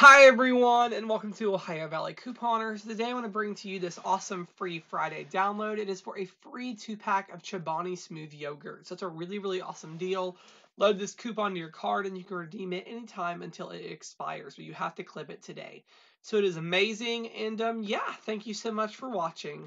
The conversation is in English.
Hi everyone and welcome to Ohio Valley Couponers. Today I want to bring to you this awesome free Friday download. It is for a free two pack of Chobani Smooth Yogurt. So it's a really, really awesome deal. Load this coupon to your card and you can redeem it anytime until it expires, but you have to clip it today. So it is amazing and um, yeah, thank you so much for watching.